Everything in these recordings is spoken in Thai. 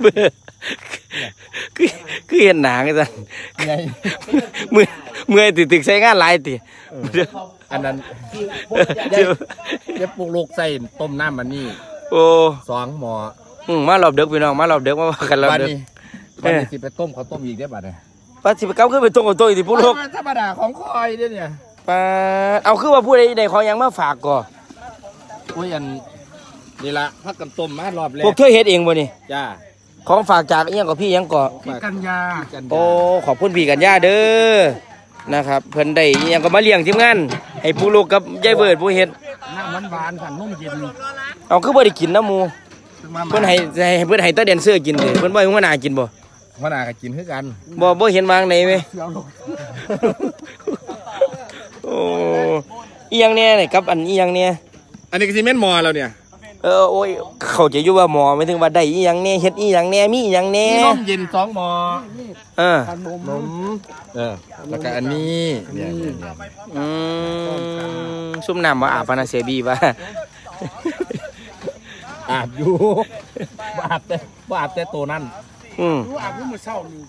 เบื่อคือคือเห็นหนังจังไงเมื่อยเมื่อยติดตึกใช้งานหลายติอันนั้นเดี๋ยวเดี๋ยวปลูกลูกใส่ต้มน้ำมันนี่โอ้สองหมออืมมารอบเด็กพี่น้องมารอบเด็กมาว่ากันรอบวันเด็กนี้วันนี้สิไปต้มข้าวต้มอีกได้อบัดเนี่ยป้าสิไปเก้าขึ้นไปตรงกับตัวอีกทีผู้ลูกธรรมดาของคอยเด้อเนี่ยป้าเอาคือว่าผู้ใดใดของหยังมาฝากก่อโอ้ยอัน นี่ละพักกันต้มมารอบแรพวกกเธอเฮ็ดเองบ่นี่จ้าของฝากจากอิหยังกับพี่อิหยังก่อพี่กันยากันโอ้ขอบคุณพี่กันย่าเด้อนะครับ เพิ่นได้อิหยังก็มาเลี้ยงทีมงานให้ผู้ลูกกับยายเบิดผู้เฮ็ดน้ำหวานหวานๆค่ะนุ่มเย็นเอาคือบ่ได้กินน้ำหมูมาเพิ่นให้ให้เพิ่นให้แตาแดนเซอร์กินเด้เพิ่นบ่ให้หัวหน้ากินบ่หัวหน้าก็กินคือกันบ่บ่เห็นวางไหนไหมเสียวลงโอ้อีหยังเนี่ยนี่กับอันอีหยังเนี่ยอันนี้ก็ซีเมนต์มอแล้วเนี่ย เออโอ้ย เขาใจะอยู่ว่าหมอไม่ถึงว่าได้อีหยังเนี่ยเฮ็ดอีหยังเนี่ยมีอีหยังเนี่มียนมเย็นสองหมอเออขนมนมเออแล้วก็อันนี้เนี่ยเนี่ยเนี่ยอืมซุ่มน้ำบ่อาบปานนะเสียบีว่าอาบอยู่บ่อาบแต่บ่อาบแต่ตัวนั่นอืมรู้อาบมือเศร้านี่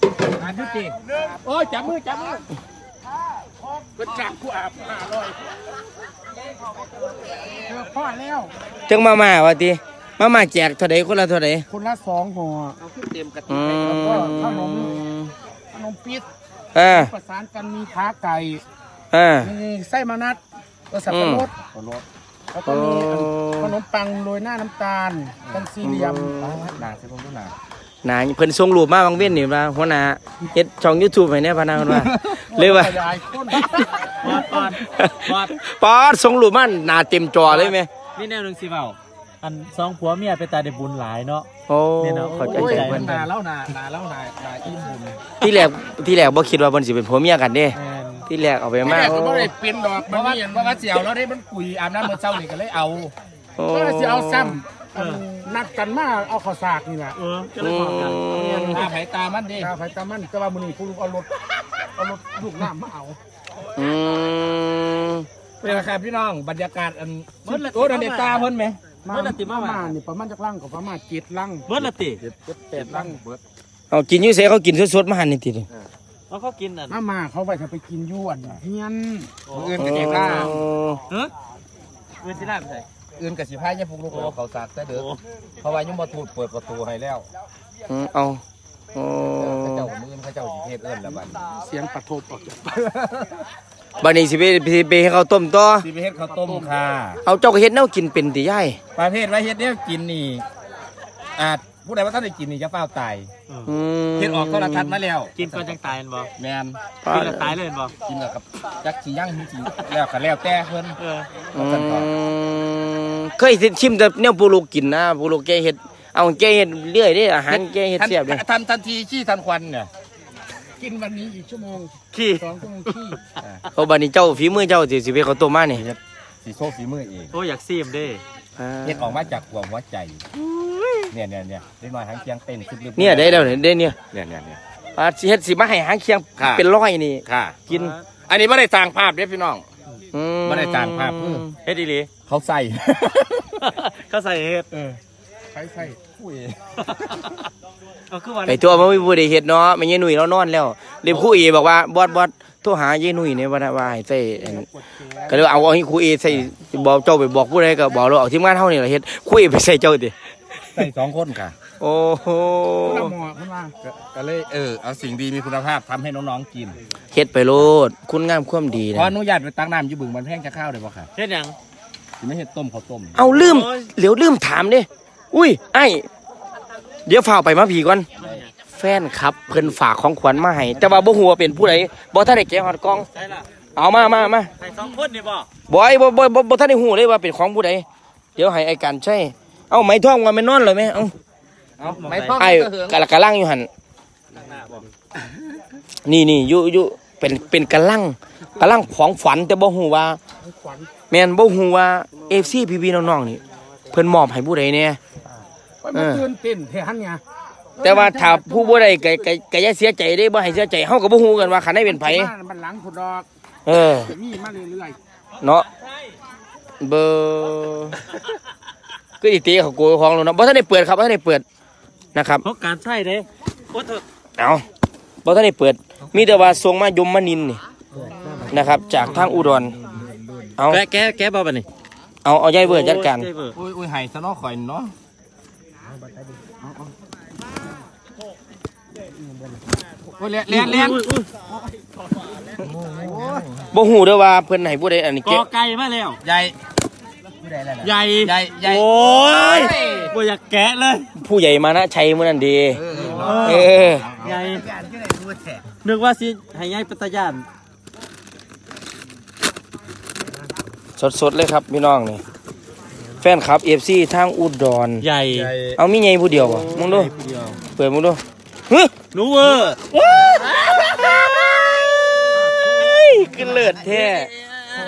อาบยุติโอ้ยจับมือจับมือก็จับกูอาบห้าร้อย เจอพ่อแล้วจังมามาว่าติมามาแจกเท่าใดคนละเท่าใดคนละสองห่อเอาขึ้นเต็มกระอืติกแล้วก็ขนมมขนมปิดเออประสานกันมีขาไก่เออมีไส้มานัดก็สับปะรดแล้วก็มีอันขนมปังโรยหน้าน้ำตาลเป็นสี่เหลี่ยมหนาใช่ผมด้วยหนาห นาเพิ่นส่งรูปมาบางเว้นนี่ว่าหัวหน้าเฮ็ดช่อง YouTube ให้แน่พะนะเพิ่นว่าเลยว่าขยายต้นบอดบอดบอดปอดส่งรูปมาหน้าเต็มจอเลยแม่มีแนวหนึ่งสิเปล่าอันสองผัวเมียไปตาได้บุญหลายเนาะโอ้เนี่ยเนาะเขอใจโอ้ยใจมัเพิ่นนนาแล้วนานาแล้วนานาอิ่มบุญที่แรกที่แรกบ่คิดว่าเพิ่นสิเป็นผัวเมียกันเด้แม่นที่แรกเอาไปไม่มาได้โอ้ก็ไม่ได้เป็นดอกมันนี่เห็นว่าเสียวแล้วได้มันกุยอาบน้ำเมื่อเช้านี่ก็เลยเอาโอ้ก็จะเอาซ้ำ นัดกันมาเอาข้าวสากนี่แหละเออก็เลยบอกกันตาไผตามันดิตาไผตามันแต่ว่ามือนี้ผู้ลูกเอารถเอารถลูกน้ำมาเอา อืมเป็นราคาพี่น้องบรรยากาศอันโอ้ดันเดตาเพิ่นไหมเบิดละติมามาว่า นี่ประมาณจากลังกับประมาณเจ็ดลังเบิดละติเจ็ดแปดลังเบิดเอากินอยู่เสเขากินสดๆมาหันนี่ติแล้วเขากินอันมามาเขาไปจะไปกินยวนเฮียนเอื่นกับเจ้าล่าเฮ้ยเวทีล่าไปใส่ อื่นกับสิพายยังพวกลูกเอาเขาสากแต่เด้อเพราะว่ายังบ่ถูกเปิดประตูให้แล้วอืมเอาโอ้เขาเจ้ามือเขาเจ้าสิเทศเอิ้นแล้วบัดเสียงปะทบออกจากบัดนี้สิไปสิไปให้เขาต้มต่อสิไปเฮ็ดข้าวต้มค่ะเอาเจ้าก็เฮ็ดแนวกินเป็นติยายประเภทว่าเฮ็ดเนี่ยกินนี่อาจผู้ใดว่าท่านได้กินนี่จะเฝ้าตายอืมเฮ็ดออกโทรทัศน์มาแล้วกินก่อนจังตายแม่นบ่แมนกินแล้วตายเลยแม่นบ่กินแล้วกับจักสิย่างสิสิแล้วก็แล้วแต่เพิ่นเอออืม เคยชิมแต่แนวปูลูกกินนะปูลูกแกเฮ็ดเอาแกเฮ็ดเรื่อยเด้อาหารแกเฮ็ดแซ่บเด้ทันทันทีขี้ทันควันเนี่ยกินวันนี้อีกชั่วโมงขี้สองชั่วโมงขี้เอาบัดนี้เจ้าฝีมือเจ้าสิสิไปเขาต้มมานี่สีโซ่ฝีมือเองโอ้อยากซีมเด้อ่าเฮ็ดออกมาจากหัวหัวใจเนี่ยเนี่ยเนี่ยเล็กน้อยหางเคียงเต้นสุดลึกเนี่ยได้แล้วเนี่ยได้เนี่ยเนี่ยเนี่ยเนี่ยอ่าสิเฮ็ดสิมาให้หางเคียงค่ะเป็นร้อยนี่ค่ะกิน อันนี้ไม่ได้สร้างภาพเด้อพี่น้อง อืบ่ได้จ้างภาพเพิ่มเฮ็ดดีหลีเขาใส่ เขาใส่เฮ็ดเออใส่ใส่อุ้ยเอาคือวันไปตัวมันไม่ผู้ใดเฮ็ดเนาะไม่ยายหนุ่ยเรานอนแล้วเรียกครูเอบอกว่าบอสบอสโทรหายายหนุ่ยเนี่ยว่าว่าให้ใส่อันก็เลยเอาเอาให้ครูเอใส่บอกเจ้าไปบอกผู้ใดก็บอกเราเอาทีมงานเฮานี่ล่ะเฮ็ดครูเอไปใส่เจ้าติใส่สองคนค่ะ โอ้โหคุณหมอคุณว่าก็เลยเออเอาสิ่งดีมีคุณภาพทำให้น้องๆกิน เฮ็ดไปโลด คุณงามความดีขอนะอนุญาตไปตักน้ำอยู่บึงมันแพงจะข้าวได้ป่ะค่ะเฮ็ดหยังสิไม่เห็ดต้มข้าวต้มเอาลืมเหลียวลืมถามเด้อุ้ยไอ้เดี๋ยวฝากไปมาผีก่อน แฟนครับ เพิ่นฝากของขวัญมาให้ แต่ว่าบ่ฮู้ว่าเป็นผู้ใดบ่ทันได้แกะฮอดกล่อง ใช่ล่ะเอามามามาใส่สองคนนี่บ่บอยบ่บ่บ่บ่ทันได้ฮู้เลยว่าเป็นของผู้ใดเดี๋ยวให้ไอ้กันใช่ เอาไม้ท่องว่าแม่นนอนเลยไหมเอา เอาไม่ต้องไอ้กระเหืองกะละกะลังอยู่หั่นข้างหน้าบ่นี่นี่อยู่อยู่เป็นเป็นกะลังกะลังของฝันแต่บ่ฮู้ว่าขวัญแม่นบ่ฮู้ว่า FC พี่ๆน้องๆนี่ เพิ่นมอบให้ผู้ใดแน่ ไปมาตื่นเต้นเทหันไงแต่ว่าถ้าผู้บ่ได้ก็ก็ก็อย่าเสียใจเด้บ่ให้เสียใจเฮาก็บ่ฮู้กันว่าคันได้เป็นไผมันหลังผุดดอกเออจะมีมาเรื่อยเนาะเบอร์คืออีตีเขาโกยของแล้วเนาะบ่ทันได้เปิดครับบ่ทันได้เปิด นะครับเพราะการใช่เด้โอ้เถอะเอาบ่ทันได้เปิด มีแต่ว่าส่งมายมมานินนี่นะครับ จากทางอุดรเอาแกะแกะแกะบ่บัดนี้เอาเอายายเบิร์ดจัดการโอ้ยใจเบิดอุ้ยอุ้ยไห้ซะเนาะข่อยเนาะโอ้ยเลี้ยนเลี้ยนเลี้ยนอุ้อุ้ยบ่ฮู้เด้อว่าเพิ่นให้ผู้ใดอันนี้กเก็อบไก่มาแล้วใหญ่ ใหญ่ใหญ่ใหญ่โอ้ยบ่อยากแกะเลย ผู้ใหญ่มานะชัยมื้อนั้นดีเออใหญ่นึกว่าสิให้ใหญ่ปัตยานสดๆเลยครับพี่น้องนี่แฟนคลับ FC ทางอุดรใหญ่ เอามีใหญ่ผู้เดียวบ่มึงดูเดียวเปิดมึงดูฮึหนูเวอร์ขึ้นเลิศแท้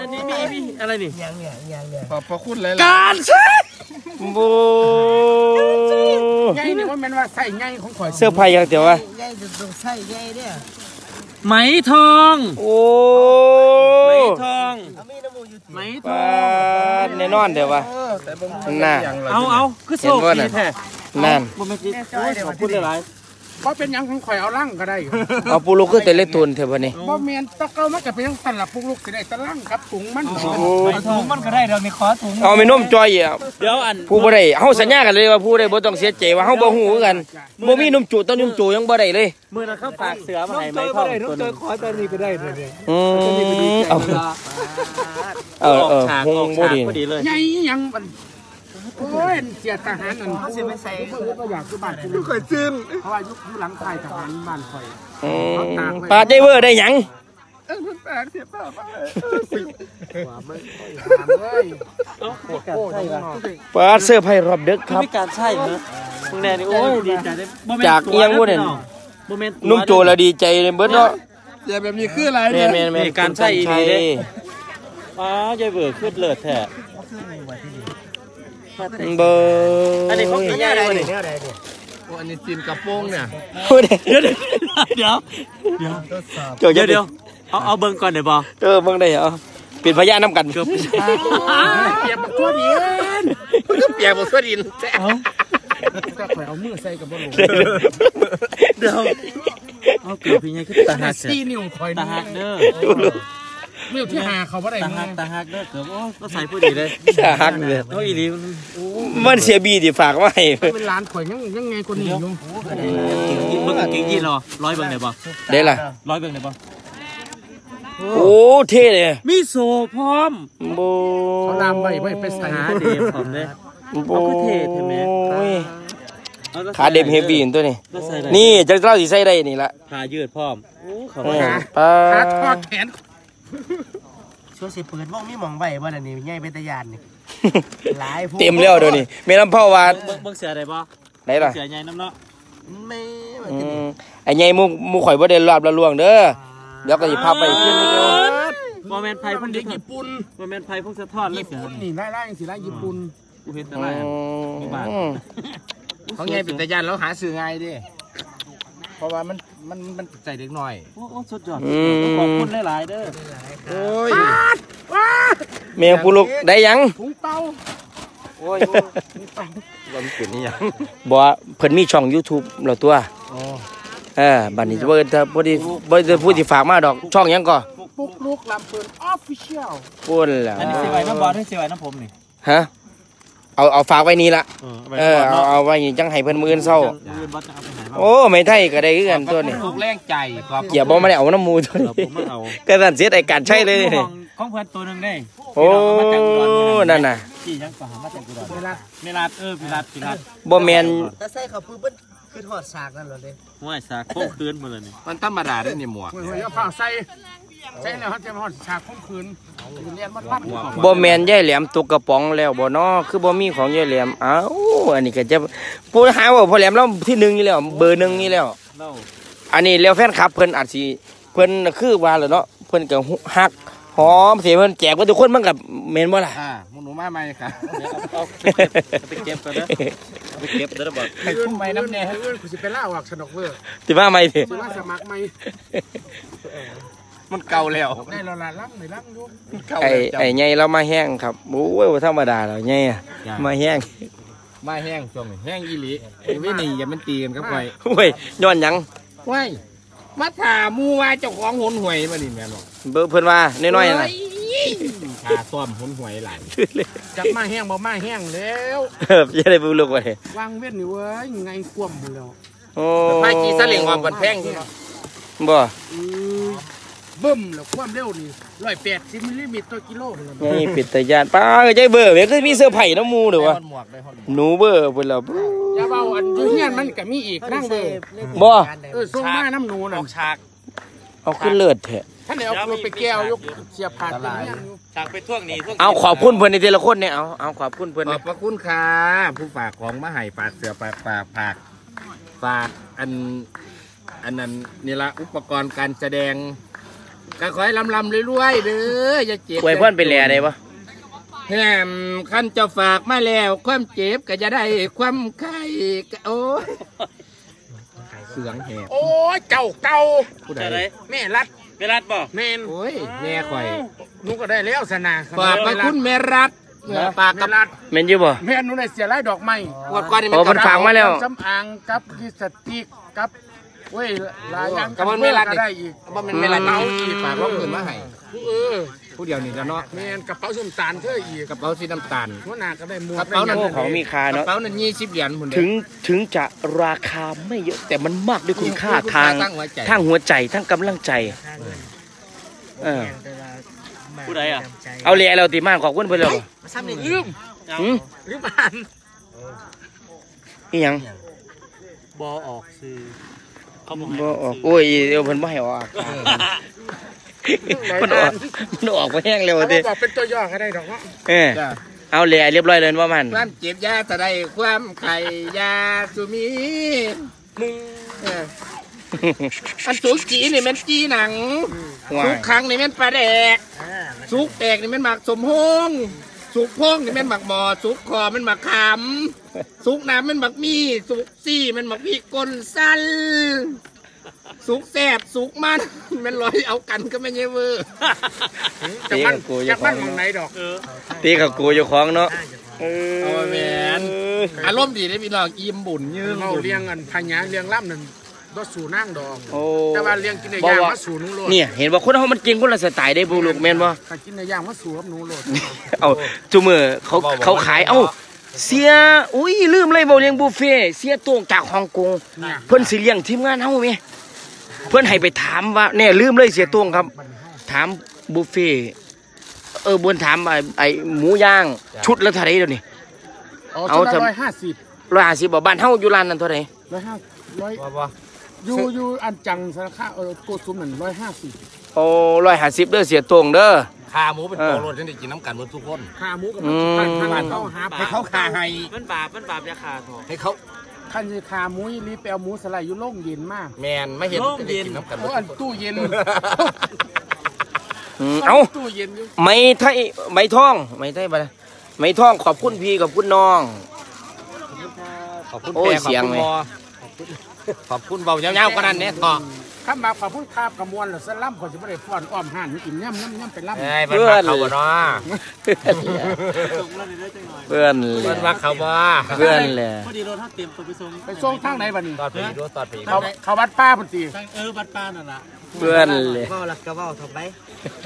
อันนี้มีมีอะไรนี่ขอบพระคุณเลยการใช้โบใหญ่นี่ว่าแม่นว่าใส่ใหญ่ของข่อยเสื้อผ้าอย่างเดียววะไหมทอง โอ้ไหมทองไหมทปาองดแน่นอนเดี๋ยววะน่าเอาเอาคือโชคเห็นบ่ดีน่ะแท้นั่นบ่แม่นสิโอ้ยขอบคุณหลาย เพราะเป็นหยังของข่อยเอาลั่งก็ได้เอาปูลูกขึ้นแต่เล็กทุนเถอะวันนี้บ่แม่นตะเกามันก็เป็นจังซั่นล่ะพวกลูกสิได้ตะลั่งกับถุงมันๆไหมทองมันก็ได้เรามีขอถุงเอาไม่นุ่มจอยอะเดี๋ยวอันผู้บ่ได้เฮาสัญญากันเลยว่าผู้ได้บ่ต้องเสียใจว่าเฮาบ่ฮู้คือกันบ่มีนุ่มจูต้องนุ่มจูยังบ่ได้เลยมื้อนั้นเขาฝากเสือมาให้ไหมทองตัวหนึงขอตอนนี้ก็ได้เลยอืมเอาเอาเออฉากคงออกบ่ฉากดีพอดีเลยใหญ่อีหยังมัน โอ้ยเสียทหารนั่นเขาสิไปใส่ก็อยากคือบ้านกูข่อยซึ้งเพราะว่ายุคอยู่หลังค่ายทหารบ้านข่อยอืมปาดได้เวอร์ได้หยังเออมันแปลกเสียเปล่าบ้างเลยเอ้ามีการใช่ป่ะปาดเสื้อไพ่รอบดึกคืคอรับมีการใช่เหรอมึงแน่นี่โอ้ยดีใจได้บ่แม่นจากตัวเอียงบ่เนี่ยบ่แม่นตัวนุ่มโจแล้วดีใจเลยเบิดเนาะอย่าแบบนี้คืออะไรแม่เนี่ยนแม่นแม่นมีการใช้อีหลีเด้อ้าวใจเบื่อขึ้นเลิศแท้ เบอร์อันนี้เขากินยาอะไรนี่โอ้อันนี้จีนกระโปรงเนี่ยพูดได้เดี๋ยวเดี๋ยวเดี๋ยวเดี๋ยวเจ้าเดี๋เดี๋ยยววเดี๋ยวเอาเอาเบิ่งก่อนเดี๋ยวบอกเออเบิ่งได้เหรอเป็นพยานนำกันเกือบเปียกบักทั่วดินเปียกบ่สวดินเอาก็ข่อยเอามือใส่กับบ่ลงเดี๋ยวเอาเกือบพี่ไงคือตาหักเสียสี่นิ้วข่อยตาหักเด้อ นิ้วที่หาเขาบ่ได้ตามืหักอตาหักเด้อเกือบโอ้ก็ใส่ผู้ดีเลยฮักเลยโอ้อีหลีมันโอ้มันเสียบีที่ฝากไว้เป็นร้านข่อยยังยังไงคนนี้อยู่เบิ่งกางเกงยีนรอร้อยเบิ่งได้บ่ได้ล่ะร้อยเบิ่งได้บ่โอ้เท่เลยมีโซพร้อมโบเขาลามไว้ไว้ไปใส่ขาเดมพร้อมเด้โบเอาคือเท่ใช่ไหมอแล้วขาเดมเฮฟวี่ตัวนี้แล้วใส่ได้นี่จักเล่าสิใส่ได้นี่ละขายืดพร้อมโอ้เขาเอว่าอปาขาดทอดแขน ช่วงสิเปิดวงมีหมองใบบ่ล่ะนี่ใหญ่เป็นตะยานนี่ หลายผู้ เต็มแล้วเดี๋ยวนี้แม่ลำพ่อว่าเบิ่งเบิ่งเสือได้บ่ได้ล่ะเสือใหญ่น้ำเนาะไม่ว่าอืจะนี่มไอ้ใหญ่หมูหมูข่อยบ่ได้รอบละล่วงเด้อเดี๋ยวก็สิพาไปขึ้นนี่เด้อบ่แม่นไผพุ่นเด็เด็กกญี่ปุ่นบ่แม่นไผพุ่นสะท้อนเลยญี่เสือปุ่นนี่ไล่ไล่สิไล่ญี่ปุ่นกูเห็นแต่อืไรมเขาไงเป็นตะยันแล้วหาซื้อง่ายดิเพราะว่ามัน มันมันใจเด็กหน่อยโอ้โอ้สุดยอดอืมขอบคุณหลายๆเด้อโอ้ยแม่ผู้ลูกได้ยังถุงเป้าโอ้ยมันเป็นนี่ยังบ่ว่าเพิ่นมีช่อง YouTube แล้วตัวเออบัดนี้บ่ได้บ่ได้บ่ได้พูดสิฝากมาดอกช่องหยังก่อปุ๊กลูกลำเปินออฟฟิเชียลพูดแล้วอันนี้สิไว้น้ำบอลให้สิไว้น้ำผมนี่ฮะ เอาเอาฝากไว้นี่ละเออเออเอาเอาไว้นี่จังให้เพิ่นมื้ออนเช้ามือบอลจะเอาไปไหนบ้างโอ้ไม่ไทยก็ได้คือกันตัวนี้ถูกแรงใจครับเกียบ่มาได้เอาน้ำหมูตัวเดี๋นี้ยวผมมาเอาก็สั่นเสียไอ้การใช้เลยขนี่องของเพื่อนตัวหนึงได้โอ้นั่นน่ะที่ยังก็หามาจากกุดรเวลาเมลาดเออพิลาดพิลาดบ่แม่นแต่ใส่เขาปุ๊บมันคือทอดสากนั่นเหรอเด้ห้วยสาโค้งคืนหมดเลยนี่มันธรรมดาได้เนี่ยหมวก เฮ้ยเอาเปล่าใส่ ใส่แล้วเขาจะมาหอดฉากคมคืนเรียนมันรัดหมวกบ่แม่นยายแหลมตกกระป๋องแล้วบ่น้อคือบ่มีของยายแหลมอ้าวอันนี้ก็จะพูดหาว่าพ่อแหลมเราที่หนึ่งอยู่แล้วเบอร์หนึ่งนี่แล้วเล่าอันนี้แล้วแฟนคลับเพิ่นอาจสิเพิ่นน่ะคือว่าแหล้วเนาะเพิ่นก็ฮักหอมเสียเพิ่นแจกว่าทุกคนมันก็แม่นบ่ล่ะอ่าหมูหนูมาใหม่ค่ะเดี๋ยวเอาเอาไปเก็บเอาไปเก็บก่อนนะเอาไปเก็บเด้อบอกไปคุ้มใหม่น้ำแน่ให้เอื้อนกูสิไปล่าออกสนุกเวอร์สิว่าไหมสิสิว่าสมัครใหม่ มันเก่าแล้วได้และละล่ำในล่ำดูไอ้ไอ้ใหญ่เรามาแห้งครับโอ้ยบ่ธรรมดาแล้วใหญ่อะมาแห้งมาแห้งช่วงนี้แห้งอีหลีไอ้เว้ยนี่อย่ามันตีกันครับไว้โอ้ยย้อนหยังไว้มาถามมูว่าเจ้าของหนหวยมานี่แม่นบ่เบิ่งเพิ่นว่าน้อยๆน่ะชาซ่อมหนหวยหลายจับมาแห้งบ่มาแห้งแล้วเอออย่าได้เบิ่งลูกไว้วางเว้นนี่เว้ยไงกวมหมดแล้วโอ้ไปกี่สลิงว่าบันแพงอยู่เนาะบ่ อือเบิ่มแล้วความเร็วนี่ร้อยแปดสิบมิลลิมิตรต่อกิโลเลยนี่ปิดตาญาติป้าเอ้ยใจเบอร์เว้ยคือมีเสื้อร์ไผ่น้ำหมูเด้อวะหมวกได้ฮอดหนูเบอร์เพิ่นแล้วอย่าเบาอันอยู่เฮียนมันก็มีอีกนั่งเบอร์บ่เออส่งมาน้ำหนูน่ะฉาก เอาขึ้นเลิศแท้ท่านได้เอารถไปแก้วยกเสียบผ่านไปเนี่ยอยู่ฉากไปท่วงนี้ท่วงเอาขอบคุณเพิ่นในแต่ละคนเนี่ยเอาเอาขอบคุณเพิ่นขอเนี่บยพระคุณค่ะผู้ฝากของมาให้ฝากเสือฝากฝากฝากฝากอันอันนั้นนี่ละอุปกรณ์การแสดง ก็ขอให้ลำลำรวยๆเด้ออย่าเจ็บอวยพรเป็นแลได้บ่แฮมขั้นเจะฝากมาแล้ว ความเจ็บก็จะได้ความไข้ก็โอ้ยเสียงแหบโอ้ยเก่าเก่าผู้ใดแม่รัดเวลาบ่แม่นโอ้ยแม่ข่อยหนูก็ได้แล้วสนาฝากพระคุณแม่รัฐฝากกับแม่รัดแม่นอยู่บ่แม่หนูได้เสียรายดอกไม้งวดก่อนนี่โอ้มันเพิ่นฝากมาแล้วสำอางกับลิปสติกกับ เว้ยหลายอย่างกับมันไม่รัดก็อีกได้อีกบ่แม่นแม่รัฐเอาอีกฝากร้องเงินมาให้เออผู้เดียวนี่แล้วเนาะแม่นกระเป๋าส้มตาลเธออีกกระเป๋าสีน้ำตาลหัวหน้าก็ได้หมวกกระเป๋านั้นโอ้ของมีค่ากระเนาะเป๋านั้นยี่สิบเหรียญพุ่นเด้ถึงถึงจะราคาไม่เยอะแต่มันมากด้วยคุณค่าทางตั้งหัวใจทางหัวใจทั้งกำลังใจเออผู้ใดอะเอาเลยเราตีมากขอบคุณเพิ่นแล้วบ่ซ้ำนี่ลืมหืมลืมอ่านอีหยังบอออกซื้อ เขาบอกบ่ออกโอ้ยเดี๋ยวเพิ่นบ่ให้ออกมันออกมันออกบ่แห้งแล้วเขาเด้บอกเป็นตัวย่อก็ได้ดอกเนาะเออจ้ะเอาเลยเรียบร้อยเลยว่ามันความเจ็บยาจะได้ความไข่ยาสุมีมึงเอออันสุกจีนี่มันจีหนัง ว้าสุย กครั้งนี่มันปลาแดกสุกแดกนี่มันหมักสมฮง สุกพงนี่มันหมักหมอสุกคอมันหมักขำสุกน้ำมันหมักมีสุกซี่มันหมักพี่กลสั้นสุกแสบสุกมันมันลอยเอากันก็ไม่เยเวอร์จากมันจากมันมองไหนดอกตีกับกูอยู่ของเนาะเอโอ้แมนอารมณ์ดีได้พี่น้องอิ่มบุญยืงเราบุญเลี้ยงกันพญาเลี้ยงล่ำนั่นร ถสู่นั่งดอกโอ้ แต่ว่าเลี้ยงกินในย่างมาสู่หนูโลดเนี่ยเห็นว่าคนเฮามันเก่งคนละสไตล์ได้บุลูกแม่นบ่ ถ้ากินในย่างมาสู่กับหนูโลด เอาจุมือเขาเขาขายเอ้าเสียอุ้ยลืมเลยบ่เลี้ยงบุฟเฟ่ต์เสียตวงจากฮ่องกงเนี่ย เพิ่นสิเลี้ยงทีมงานเฮาแม่เพิ่นให้ไปถามว่าแน่ลืมเลยเสียตวงครับ ถามบุฟเฟ่ต์เออบนถามไอ้ไอ้หมูย่าง ชุดละเท่าไหร่เดี๋ยวนี้ เอาเอาชุดทำละร้อยห้าสิบร้อยห้าสิบบ่บ้านเฮาอยู่ร้านนั้นเท่าไหร่ร้อยห้าร้อยว่าว่า อยู่อยู่อันจังสารคามเออโกดซุ้มนั่นร้อยห้าสิบโอ้ร้อยห้าสิบเด้อเสียตวงเด้อ ขาหมูเป็นเออโตโรดฉันได้กินน้ำกันหมดทุกคน ขาหมูกับอืมันมพันพันเขาหาให้เขาขาให้มันบาปมันบาปราคาทอง ให้เขาขั้นจะขาหมูอีหลีไปเอาหมูสไลด์อยู่โล่งเย็นมากแมนไม่เห็นจะได้กินน้ำกันหมเพดราะอันตู้เย็นอืมเอ้า ตู้เย็นอยู่ไม้ไทยไม้ท่องไม้ไทยบ่ได้ไม้ท่องขอบคุณพี่ขอบคุณน้อง ขอบคุณโอ้ยแปรเสียงขอบคุณเลยบอ ขอบคุณเบาเงาวๆกว่านั้นเนี่ยต่อข้ามมาขอพูดคาบกระมวลหรือสลัมขอจะไม่ได้ฟ้อนอ้อมห่านกินย่ำย่ำย่ำเป็นล่ำเอ้ยมันมาเขาบ่เนาะเพื่อนเลมัยนมาเขาบ่เพื่อนเลยพอดีรถถ้าเตรียมตัวไปส่งไปส่งทางไหนบ้านี้ตอดไปดูตอดไปเขาเขาวัดป้าพุ่นตีเออบัดป้านั่นล่ะเพื่อนเลยก็ลักกระเบ้าทำไป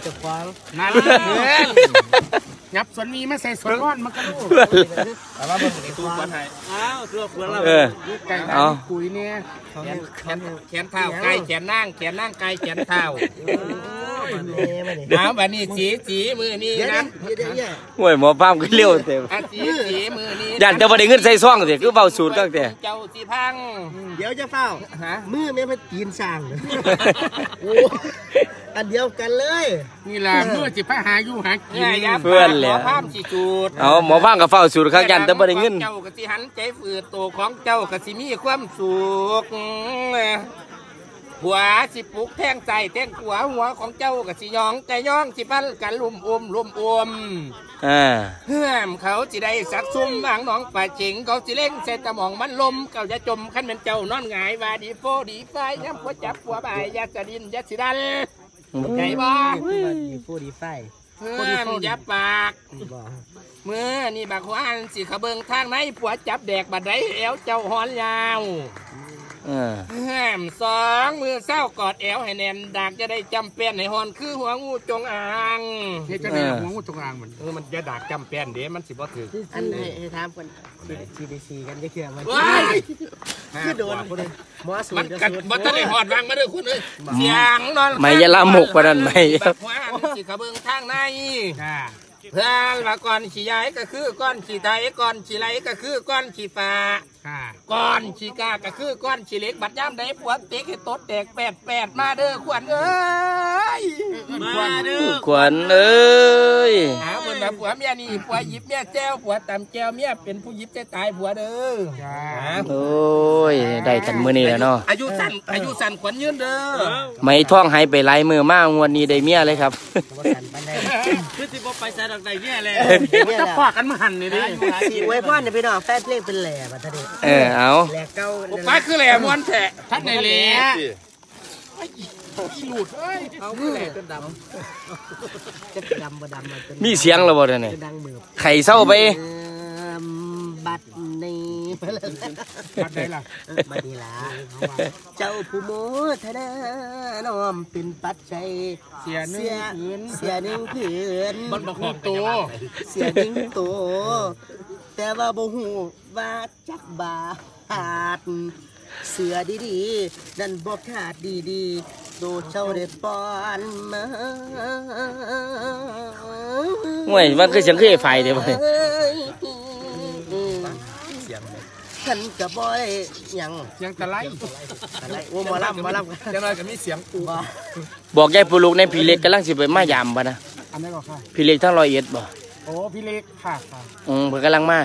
จะควางนั่นยั บสวนมีมาใส่สวนร้อนมันก็รู้เพื่อนเลยแต่ว่ามันเป็นตู้ก่อนให้อ้าวตัวควรเราเออไก่เอากุยเนี่ยแขนแขนแขนเท้าไก่แขนนั่งแขนนั่งไก่แขนเท้าน้ำวันนี้จีจีมือนี้นะห่วยหมอพามขึ้นเร็วเต็มอะจีจีมือนี้ยันแต่บ่ได้เงินใส่ซ่องสิคือเบาสูตรก็แต่เจ้าสิพัง เดี๋ยวจะเฝ้าฮะมือแม่ไปตีนสั่งโอ้ อันเดียวกันเลย นี่แหละเมื่อจิไปหาอยู่หากินเนี่ยอย่าเพื่อนแหละหมอภาพสิจูดเอาหมอพามกับเฝ้าสูตรข้างยันแต่บ่ได้เงินเจ้าก็สิหันใจฝืดตัวของเจ้าก็สิมีความสุขหัวสิปลุกแท่งใจแท่งหัวหัวของเจ้าก็สิยองใจย่องสิปั้นกันลุ่มอมลุ่มอมอ่าเพื่อมเขาสิได้สักซุ่มอ่างหนองป่าเจิงเขาสิเล่งใส่ตะหมองมันลมเขาจะจมขั้นเป็นเจ้านอนหงายว่าดีโฟดีไฟย้ำหัวจับหัวบายยาสะดินยาสิดัน ไงบ้าดีฟูดีไฟเพื่อนอย่าปากเมื่อนี่บักวานสิเขาเบิงทางไหนผัวจับแดกบัดไดแอวเจ้าหอนยาว เออแหมสองมือเศร้ากอดแอวให้แน่นดากจะได้จำเป็นให้หอนคือหัวงูจงอางเฮ็ดจังได๋หัวงูจงอางมันเออมันจะดากจำเป็นเด้มันสิบ่ถืออันให้ให้ถามกันซีดีซีกันจะเกี่ยวมันว้ายคือโดนหมอสูมันจะกัดสูบ่ทันได้หอดวางมาเด้อคุณเอ้ยเสียงนอนไม่อยาละหมกปานนั้นไม่อยาบักวานสิเขาเบิงทางไหนค่ะเพื่อนว่าก้อนขี้ยายก็คือก้อนขี้ไตก้อนขี้ไหลก็คือก้อนขี้ฟ้าค่ะก้อนขี้กาก็คือก้อนขี้เหล็กบัดย่ำได้ผัวเต็กให้ตดแตกแปดแปดมาเด้อขวัญเอ้ยมาเด้อขวัญเอ้ยหาคนแบบผัวเมียนี่ผัวหยิบเมียแจ้วผัวตำแจ้วเมียเป็นผู้หยิบจะตายผัวเด้อจ้าโอ้ยได้กันมื้อนี้แล้วเนาะอายุสั้นอายุสั้นขวัญยืนเด้อไม่ท่องให้ไปหลายมือมากงวดนี้ได้เมียเลยครับบ่กันปานใดคือสิบ่ไปใส่ดอกใดเนี่ยแหละมันจะพอกันมาหั่นนี่ดิสิไว้พ่อเนี่ยพี่น้องแฟนเพลงเป็นแหล่บัดนี้เออเอาแหล่เก่าโอ้ป้าคือแหล่ม้วนแทะท่านในแหล่เอาแหล่จนดำจะดำบ่ดำมันเป็นมีเสียงแล้วบ่เดี๋ยวนี้ดังมือไข่เศร้าไปเอิ่มบัดนี้บัดใดล่ะบัดนี้ล่ะเจ้าผู้โมทนาน้อมเป็นปัจจัยเสียหนึงคืนเสียหนึ่งผืนมันบอกของโตเสียหนึ่งตัว แต่ว่าบ่ฮู้ว่าจักบาทเสือดีๆ นั่นบ่ขาดดีๆ โดเจ้าได้ป้อนมาห่วยมันคือเสียงคือไอ้ไฟเดี๋ยวไปฉันก็บ่ได้หยังเสียงตะไลอะไรโอ้หมอลำหมอลำจังไรก็มีเสียงปูบ่บอกยายปูลูกในพี่เล็กกำลังสิไปมายามบ่นะอันนี้ก็ค่ะพี่เล็กทั้งร้อยเอ็ดบ่โอ้พี่เล็กค่ะค่ะอืมเพิ่นกำลังมา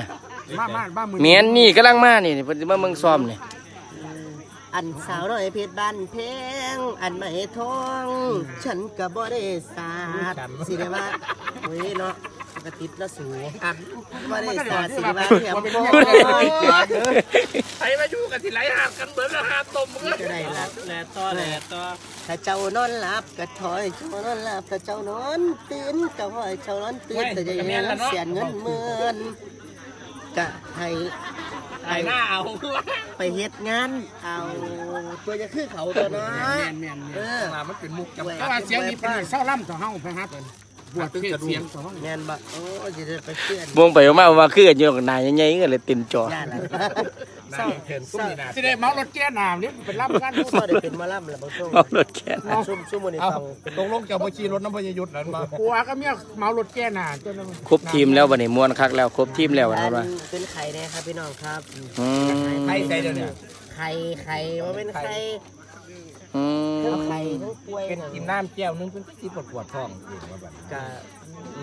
มามาบ้ามือเมียนนี่กำลังมานี่เพิ่นสิมาเมืองซ้อมนี่อันสาวน้อยเพชรบ้านเพงอันไม่ทอง ฉันก็บ่ได้สาดสิได้ว่าเฮ้ยเนาะ กระติดละสูอันบ่ได้สาดสิได้ว่าแถมบ่ใครมาอยู่กันที่ไหลหาดกันเบิดแล้วหาตมมึงจะได้ละแหล่ต่อแหล่ต่อถ้าเจ้านอนหลับก็ถอยเจ้านอนหลับถ้าเจ้านอนตื่นก็ถอยเจ้านอนตื่นแต่จะยังเสียเงินหมื่นก็ให้ไอ้หน้าเอาไปเฮ็ดงานเอาตัวจะคือเขาตัวน้อแม่ยนแม่นเอแม่นอมามันเป็นมุกจำแต่ว่าเสียงนี้เป็นเศร้าล่ำต่อเฮาไปฮับ บวชเทศเสียงต่อเฮาแม่นบ่โอ้จะได้ไปเพื่อนวงไปมาว่าคือกันอยู่กับนายใหญ่ๆก็เลยเต็มจอย่าละเศร้าเห็นกุ้มนี่นาสิได้เมารถแก้หนามนี่เป็นล่ำกันก็ได้เป็นหมาล่ำแล้วบางช่วงเอารถแค่นั้นซุ่มซุ่มมื้อนี้เอาต้องตรงลงเจ้าบ่ขี่รถน้ำพญายุทธ์นั่นมาผัวก็เมียเมารถแก้หนาจนครบทีมแล้วบัดนี้ม่วนคักแล้วครบทีมแล้วบัดอันี้นว่าเป็นไข่แน่ครับพี่น้องครับอืมใครใส่เดี๋ยวนี้ไข่ไข่ว่าเป็นไข่ อืทั้งมไข่ทั้งกล้วยเป็นกินน้ำแก้วนึงเป็นที่ปวดปวดท้องเองว่าแบบก็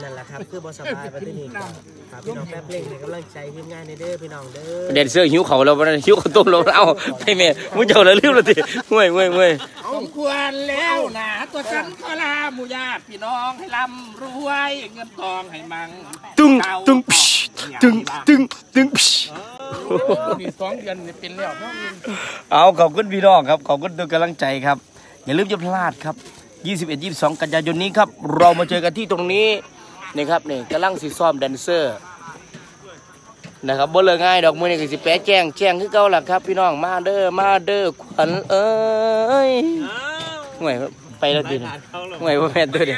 นั่นแหละครับ คือบ่สบายไปที่นี่ก็ครับพี่น้องแป๊บเล่งให้กำลังใจทีมงานในเด้อพี่น้องเด้อเด็ดเสื้อหิวเขาแล้วบัดนั้นหิวข้าวต้มแล้วเอาไปแม่มึงเจ้าแล้วลืมแล้วติห่วยห่วยห่วยสมควรแล้วนะตัวฉันขอลาหมู่ญาติพี่น้องให้ร่ำรวยเงินทองให้มั่งตึ้งตึ้งพิชตึ้งตึ้งตึ้ง พิชนี่สองเดือนนี่เป็นแล้วเนาะเอาขอบคุณพี่น้องครับ ขอบคุณทุกกำลังใจครับ อย่าลืมจะพลาดครับ 21 22 กันยายนนี้ครับ เรามาเจอกันที่ตรงนี้นี่ครับนี่กำลังสิซ้อมแดนเซอร์นะครับบ่เลยง่ายดอกมือนี่ก็สิแปะแจ้งแจ้งคือเก่าล่ะครับ พี่น้องมาเด้อมาเด้อขวัญเอ้ยห่วยไปแล้วดิห่วยบ่แม่นเด้อเด้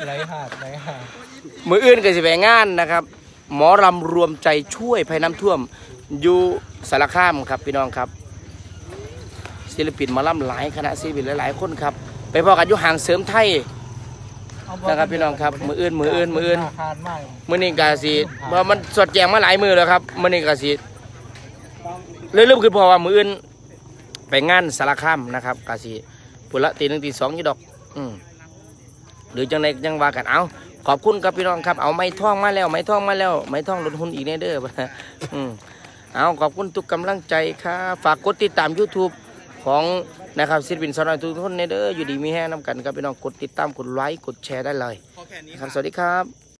อไรหาดไรหาดมืออื่นก็สิไปงานนะครับ หมอรำรวมใจช่วยภัยน้ำท่วม อยู่สารคามครับพี่น้องครับศิลปินหมาล่ำหลายคณะศิลปินหลายๆคนครับ ไปพอกันอยู่ห่างเสริมไทยนะครับพี่น้องครับมืออื่นมืออื่นมืออื่นคานมากมือนี้กาสีเพราะมันสดแจงมาหลายมือแล้วครับมือนี้กาสีเรื่อยๆคือเพอว่ามืออื่นไปงานสารคามนะครับกาสีปุระตีหนึ่งตีสองยี่ดอกอืมหรือจังไดจังว่ากันเอาขอบคุณครับพี่น้องครับเอาไม้ท่องมาแล้วไม้ท่องมาแล้วไม้ท่องลดหุ้นอีกแน่เด้ออืม เอาขอบคุณทุกกำลังใจครับฝากกดติดตาม YouTube ของนะครับศิลปินสาวน้อยทุกคนในเด้ออยู่ดีมีแห้งน้ำกันครับพี่น้องกดติดตามกดไลค์กดแชร์ได้เลยครับสวัสดีครับ